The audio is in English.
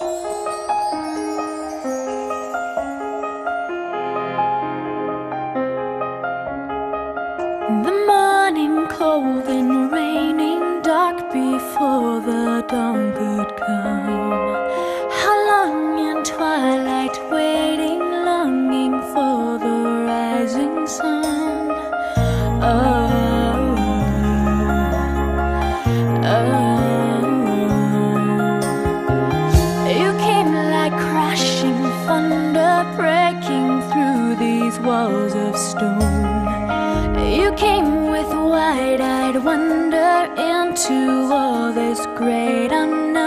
The morning cold and raining dark before the dawn could come. How long in twilight waiting, longing for the rising sun. Oh, walls of stone. You came with wide eyed wonder into all this great unknown.